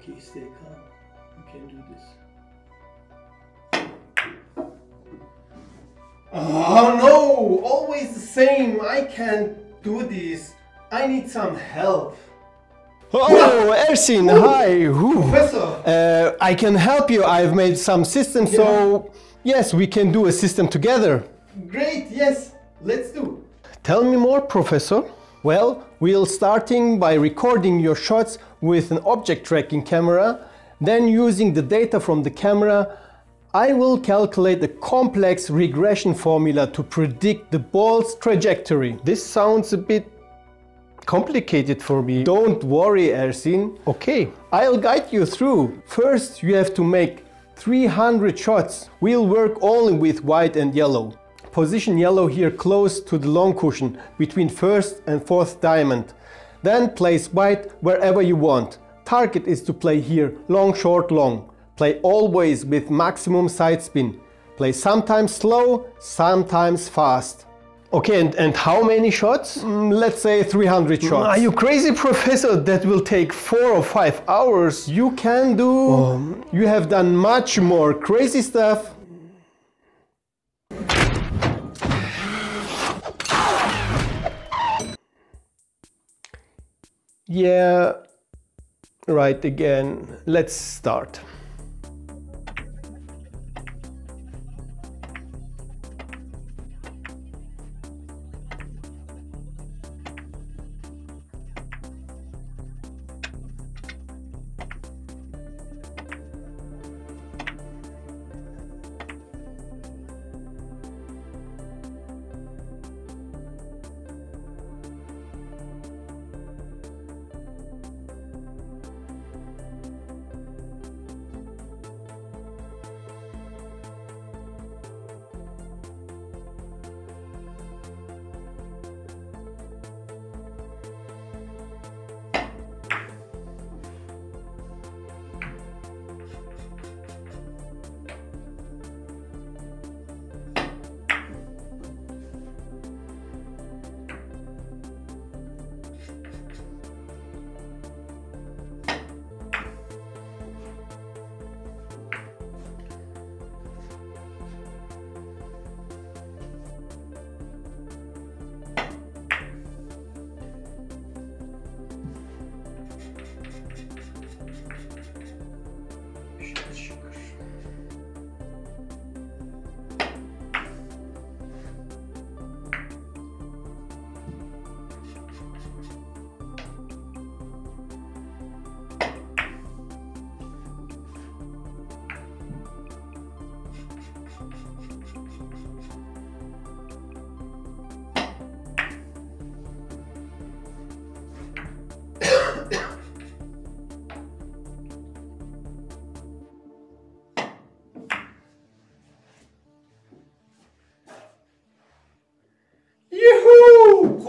Okay, stay calm. You can do this. Oh no! Always the same. I can't do this. I need some help. Oh, Ersin, hi. Whew. Professor! Uh, I can help you. I've made some systems, so yes, we can do a system together. Great, yes. Let's do. Tell me more, Professor. Well, we'll starting by recording your shots with an object tracking camera. Then using the data from the camera, I will calculate a complex regression formula to predict the ball's trajectory. This sounds a bit complicated for me. Don't worry, Ersin. Okay, I'll guide you through. First, you have to make 300 shots. We'll work only with white and yellow. Position yellow here close to the long cushion between first and fourth diamond. Then place white wherever you want. Target is to play here long, short, long. Play always with maximum side spin. Play sometimes slow, sometimes fast. Okay, and, and how many shots? Mm, let's say 300 shots. Are you crazy, Professor? That will take four or five hours. You can do. you have done much more crazy stuff. Yeah, right again. Let's start.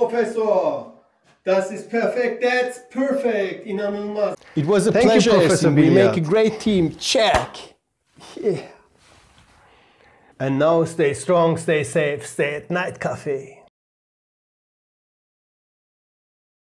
Professor! Das ist perfekt. That's perfect. İnanılmaz. It was a Thank you, pleasure, Professor We make a great team. Check. Yeah. And now stay strong, stay safe, stay at Night Cafe.